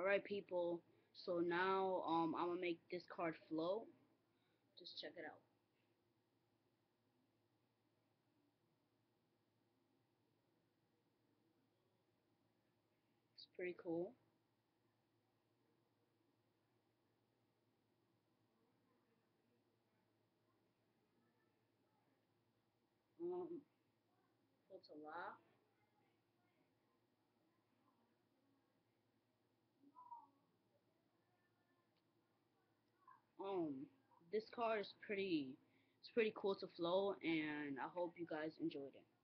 Alright people, so now um I'm gonna make this card flow. Just check it out. It's pretty cool. Um, a lot. Um this card is pretty it's pretty cool to flow and I hope you guys enjoyed it.